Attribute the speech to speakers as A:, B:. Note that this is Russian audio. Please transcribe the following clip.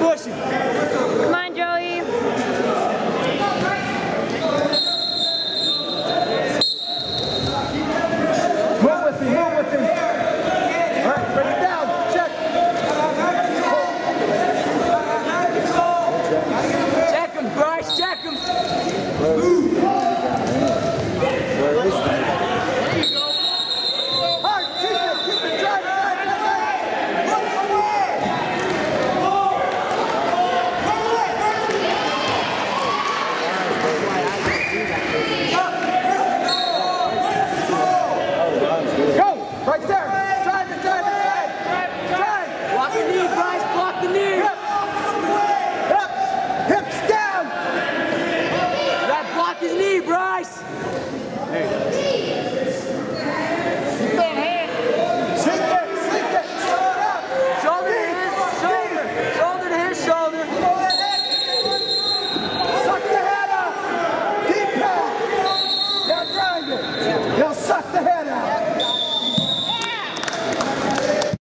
A: Площадь!